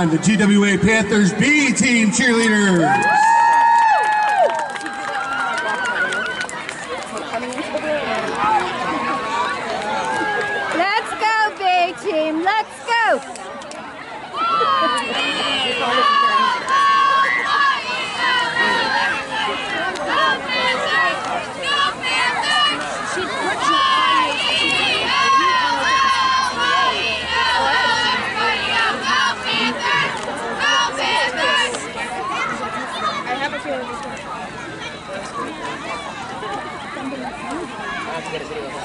On the GWA Panthers B team cheerleaders. Gracias.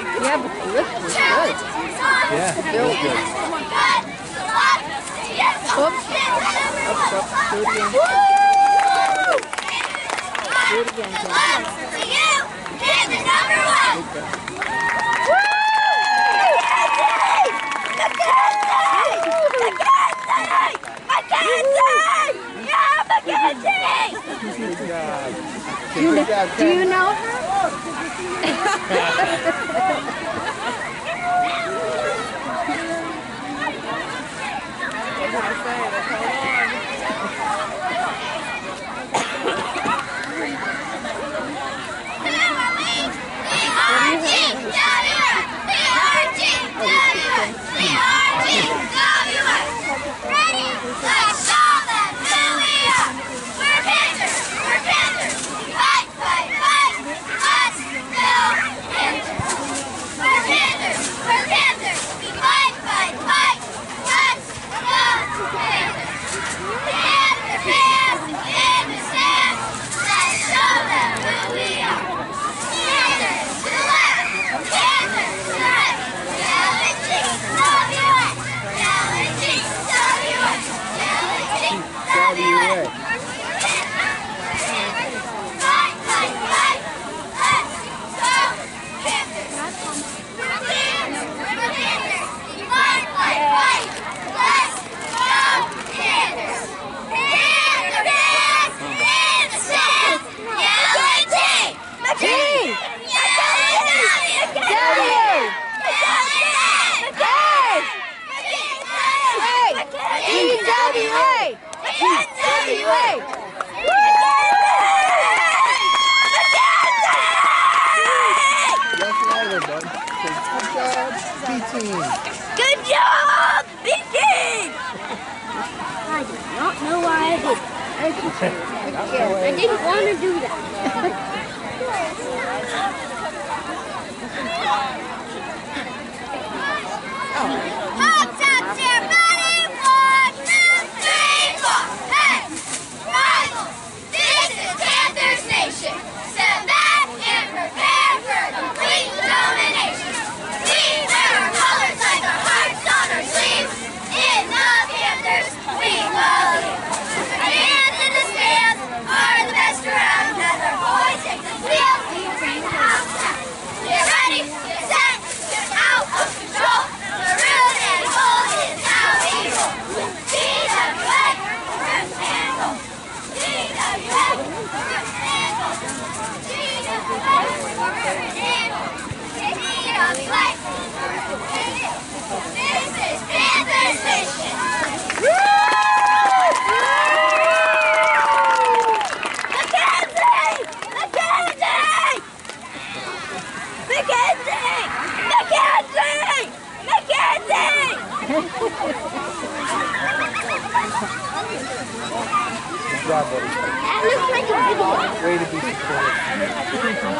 Yeah, but the lift was good. Yeah, the bill good. Oops. Oops, oops. Do it again. Do it again, John. Do you, know, do you know her? ハハハハ! didn't want to do that. job, buddy. That looks like a big one. Way to be supportive.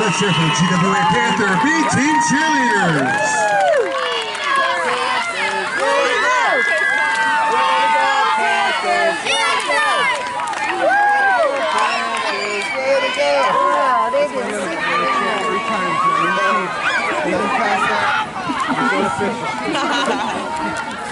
Let's hear from the GWA Panther B Team Cheerleaders. Thank.